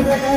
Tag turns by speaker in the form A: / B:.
A: रह